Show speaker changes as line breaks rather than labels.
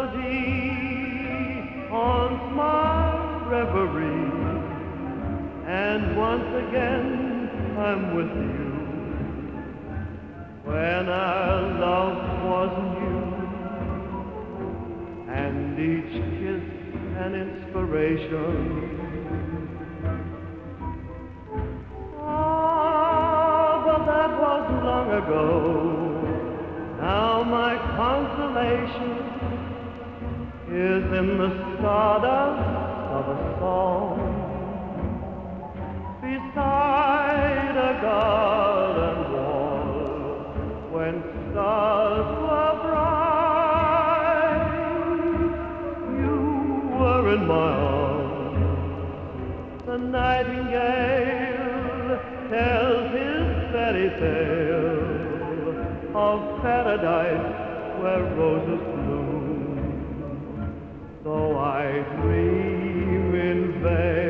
melody haunts my reverie. And once again, I'm with you. When our love was new, and each kiss an inspiration. Ah, long ago. Now my consolation is in the stardust of a song beside a garden wall when stars were bright. You were in my arms. The nightingale tells his fairy tale of paradise where roses though I dream in vain.